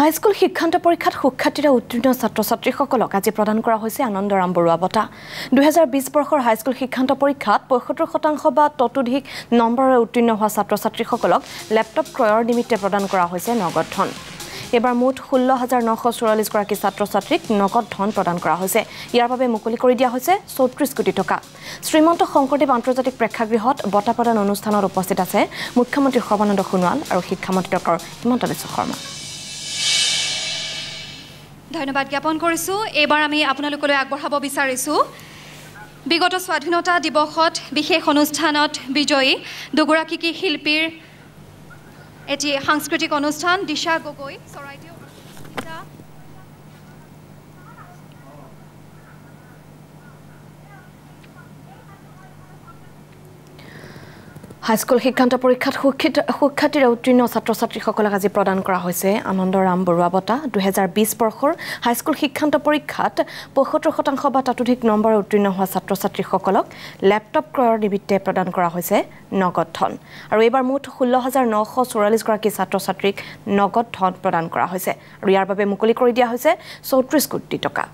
High school শিক্ষান্ত পৰীক্ষাত সুখ্যাতিৰে উত্তীৰ্ণ ছাত্ৰ ছাত্ৰীসকলক আজি প্ৰদান কৰা হৈছে আনন্দৰাম বৰুৱা বঁটা দুহেজাৰ বিছ বৰ্ষৰ হাইস্কুল শিক্ষান্ত পৰীক্ষাত পঁয়সত্তৰ শতাংশ বা ততোধিক নম্বৰেৰে উত্তীৰ্ণ হোৱা ছাত্ৰ ছাত্ৰীসকলক লেপটপ ক্ৰয়ৰ নিমিত্তে প্ৰদান কৰা হৈছে নগদ ধন। এইবাৰ মুঠ ষোল্ল হাজাৰ নশ চৌৰাল্লিছগৰাকী ছাত্ৰ ছাত্ৰীক নগদ ধন প্ৰদান কৰা হৈছে। ইয়াৰ বাবে মুকলি কৰি দিয়া হৈছে চৌত্ৰিছ কোটি টকা। শ্ৰীমন্ত শংকৰদেৱ আন্তৰ্জাতিক প্ৰেক্ষাগৃহত বঁটা প্ৰদান অনুষ্ঠানত উপস্থিত আছে মুখ্যমন্ত্ৰী সৰ্বানন্দ সোণোৱাল আৰু শিক্ষামন্ত্ৰী ডক্টৰ হিমন্ত বিশ্ব শৰ্মা। ধন্যবাদ জ্ঞাপন কৰিছোঁ। এইবাৰ আমি আপোনালোকলৈ আগবঢ়াব বিচাৰিছোঁ। বিগত স্বাধীনতা দিৱসত বিশেষ অনুষ্ঠানত বিজয়ী দুগৰাকী শিল্পীৰ এটি সাংস্কৃতিক অনুষ্ঠান দিশা গগৈ চৰাইদেউ হাইস্কুল শিক্ষান্ত পৰীক্ষাত সুখ্যাত সুখ্যাতিৰে উত্তীৰ্ণ ছাত্ৰ ছাত্ৰীসকলক আজি প্ৰদান কৰা হৈছে আনন্দৰাম বৰুৱা বঁটা। দুহেজাৰ বিছ বৰ্ষৰ হাইস্কুল শিক্ষান্ত পৰীক্ষাত পঁয়সত্তৰ শতাংশ বা তাতোধিক নম্বৰে উত্তীৰ্ণ হোৱা ছাত্ৰ ছাত্ৰীসকলক লেপটপ ক্ৰয়ৰ নিমিত্তে প্ৰদান কৰা হৈছে নগদ ধন। আৰু এইবাৰ মুঠ ষোল্ল হাজাৰ নশ চৌৰাল্লিছগৰাকী ছাত্ৰ ছাত্ৰীক নগদ ধন প্ৰদান কৰা হৈছে। আৰু ইয়াৰ বাবে মুকলি কৰি দিয়া হৈছে চৌত্ৰিছ কোটি টকা।